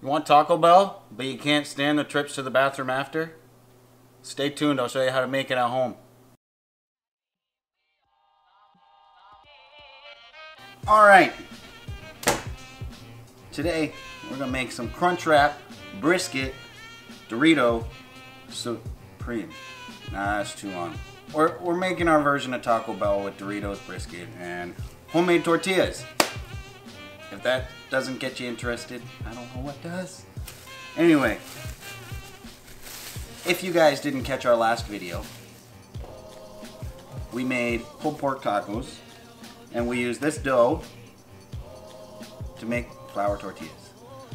You want Taco Bell, but you can't stand the trips to the bathroom after? Stay tuned, I'll show you how to make it at home. Alright. Today, we're gonna make some Crunchwrap brisket Dorito Supreme. Nah, that's too long. We're, we're making our version of Taco Bell with Doritos brisket and homemade tortillas. If that doesn't get you interested, I don't know what does. Anyway, if you guys didn't catch our last video, we made pulled pork tacos and we used this dough to make flour tortillas.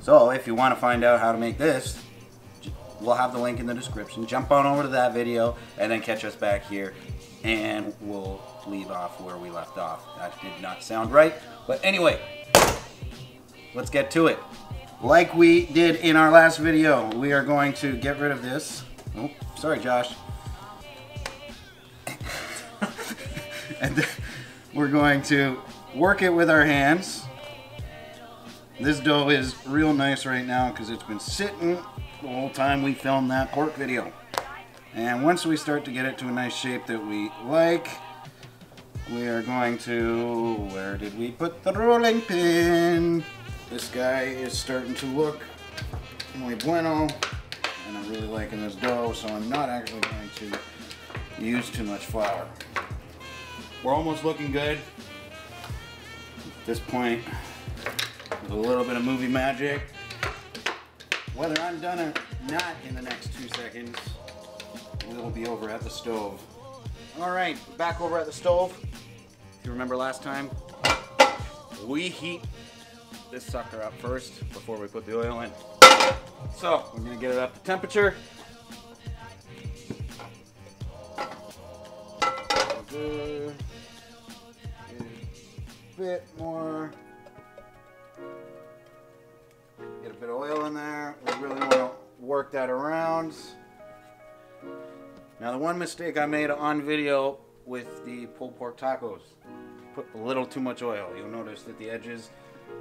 So if you want to find out how to make this, we'll have the link in the description. Jump on over to that video and then catch us back here and we'll leave off where we left off. That did not sound right. But anyway, let's get to it. Like we did in our last video, we are going to get rid of this. Oh, sorry, Josh. and we're going to work it with our hands. This dough is real nice right now because it's been sitting the whole time we filmed that pork video. And once we start to get it to a nice shape that we like, we are going to, where did we put the rolling pin? This guy is starting to look muy bueno, and I'm really liking this dough, so I'm not actually going to use too much flour. We're almost looking good. At this point, with a little bit of movie magic, whether I'm done or not in the next two seconds, we'll be over at the stove. All right, back over at the stove. If you remember last time, we heat this sucker up first before we put the oil in. So, we're gonna get it up to temperature. A bit more. Get a bit of oil in there. We really want to work that around. Now the one mistake I made on video with the pulled pork tacos, put a little too much oil. You'll notice that the edges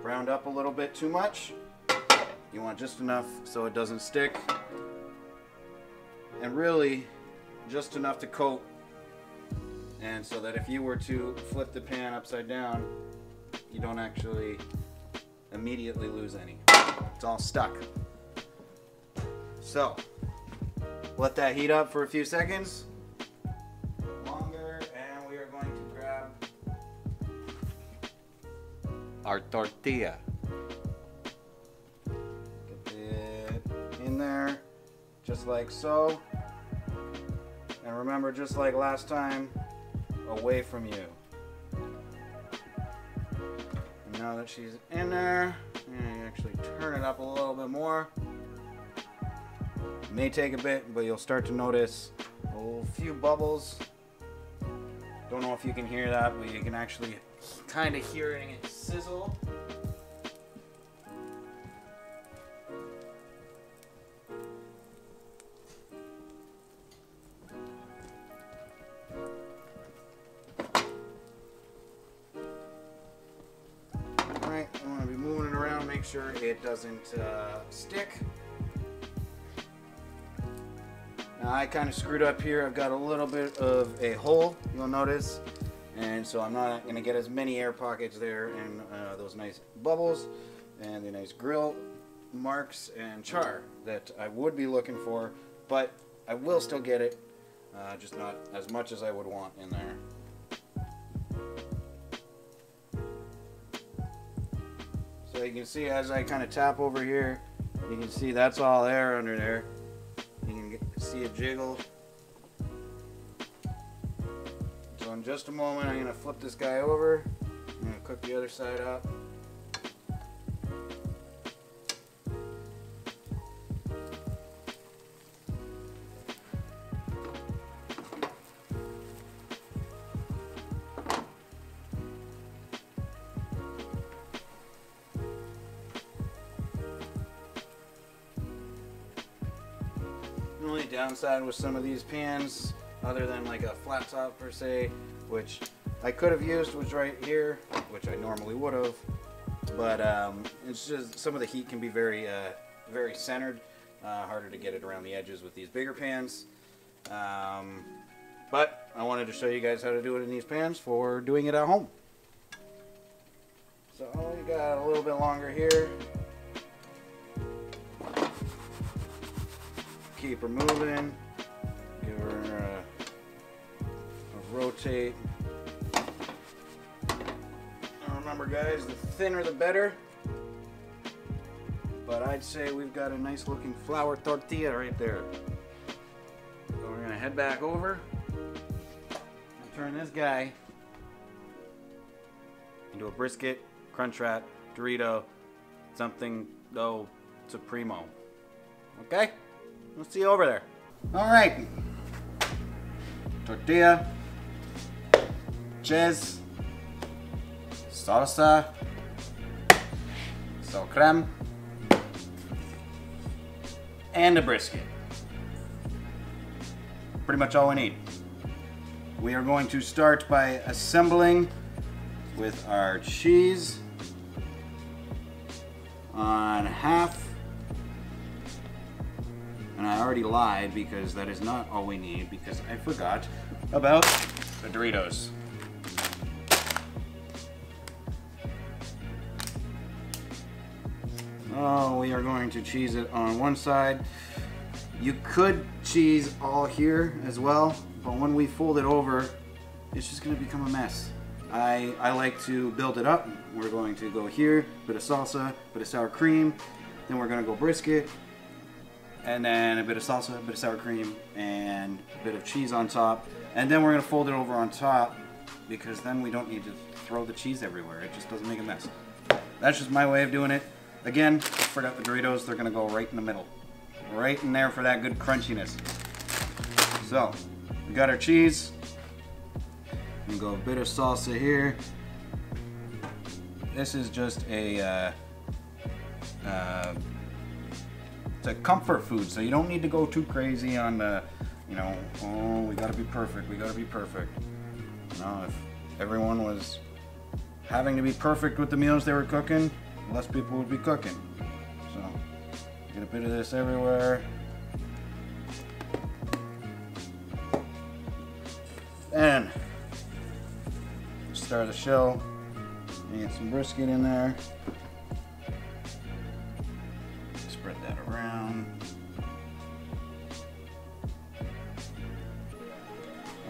browned up a little bit too much. You want just enough so it doesn't stick. And really, just enough to coat. And so that if you were to flip the pan upside down, you don't actually immediately lose any. It's all stuck. So, let that heat up for a few seconds. Our tortilla. Get it in there, just like so. And remember, just like last time, away from you. And now that she's in there, you actually turn it up a little bit more. It may take a bit, but you'll start to notice a few bubbles. Don't know if you can hear that, but you can actually kind of hear it sizzle. Alright, I want to be moving it around, make sure it doesn't uh, stick. Now I kind of screwed up here. I've got a little bit of a hole, you'll notice. And so I'm not going to get as many air pockets there and uh, those nice bubbles and the nice grill marks and char that I would be looking for. But I will still get it, uh, just not as much as I would want in there. So you can see as I kind of tap over here, you can see that's all air under there. You can get, see it jiggle. So in just a moment, I'm going to flip this guy over. I'm going to cook the other side up. Only downside with some of these pans, other than like a flat top per se, which I could have used was right here, which I normally would have, but um, it's just some of the heat can be very, uh, very centered. Uh, harder to get it around the edges with these bigger pans. Um, but I wanted to show you guys how to do it in these pans for doing it at home. So we got a little bit longer here. Keep her moving. Give her a, a rotate. Now remember guys, the thinner the better. But I'd say we've got a nice looking flour tortilla right there. So we're gonna head back over and turn this guy into a brisket, crunch crunchwrap, Dorito, something though supremo. Okay? We'll see you over there. All right. Tortilla, cheese, salsa, so creme, and a brisket. Pretty much all we need. We are going to start by assembling with our cheese on half. And I already lied because that is not all we need because I forgot about the Doritos. Oh, we are going to cheese it on one side. You could cheese all here as well, but when we fold it over, it's just gonna become a mess. I, I like to build it up. We're going to go here, bit of salsa, bit of sour cream, then we're gonna go brisket, and then a bit of salsa, a bit of sour cream, and a bit of cheese on top. And then we're gonna fold it over on top because then we don't need to throw the cheese everywhere. It just doesn't make a mess. That's just my way of doing it. Again, forgot the Doritos, they're gonna go right in the middle. Right in there for that good crunchiness. So, we got our cheese. We go a bit of salsa here. This is just a, uh, uh, a comfort food, so you don't need to go too crazy on the, you know, oh, we gotta be perfect, we gotta be perfect. No, if everyone was having to be perfect with the meals they were cooking, less people would be cooking. So, get a bit of this everywhere. And start the shell. Get some brisket in there.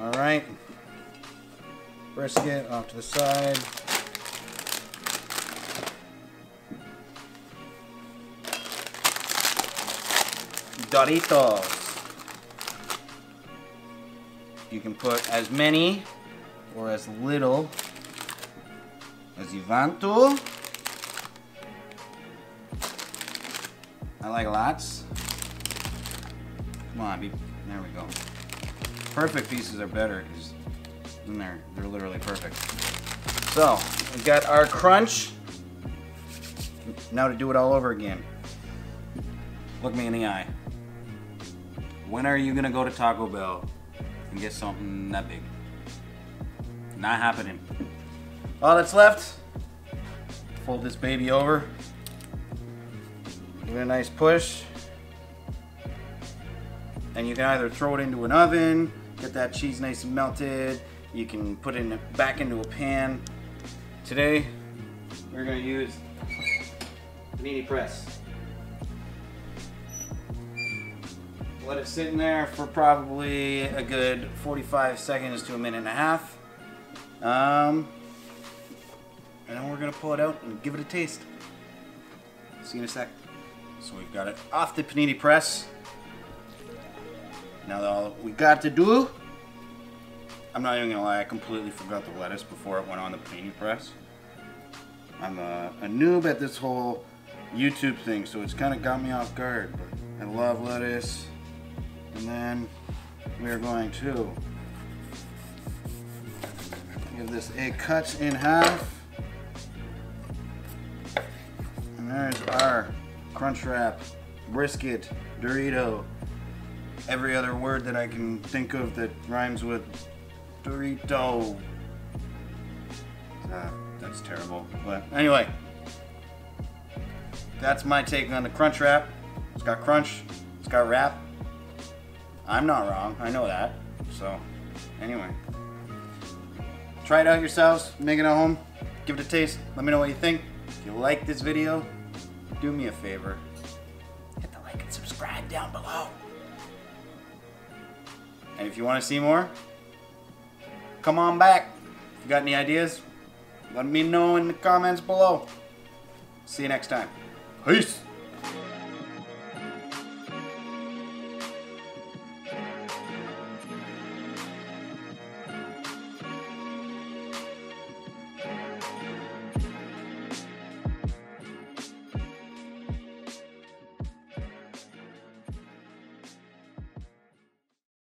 All right. Brisket off to the side. Doritos. You can put as many or as little as you want to. I like lots. Come on, be, there we go. Perfect pieces are better because then they're, they're literally perfect. So, we got our crunch. Now to do it all over again. Look me in the eye. When are you gonna go to Taco Bell and get something that big? Not happening. All that's left, fold this baby over, give it a nice push, and you can either throw it into an oven, get that cheese nice and melted, you can put it back into a pan. Today, we're gonna use panini press. Let it sit in there for probably a good 45 seconds to a minute and a half. Um, and then we're gonna pull it out and give it a taste. See you in a sec. So we've got it off the panini press. Now all we got to do, I'm not even gonna lie, I completely forgot the lettuce before it went on the panini press. I'm a, a noob at this whole YouTube thing, so it's kind of got me off guard. But I love lettuce. And then we are going to give this a cut in half. And there's our Crunchwrap, brisket, Dorito, every other word that I can think of that rhymes with Dorito. Uh, that's terrible. But anyway, that's my take on the crunch wrap. It's got crunch, it's got wrap. I'm not wrong, I know that. So, anyway. Try it out yourselves, make it at home, give it a taste, let me know what you think. If you like this video, do me a favor. Hit the like and subscribe down below. And if you want to see more, come on back. If you got any ideas, let me know in the comments below. See you next time. Peace.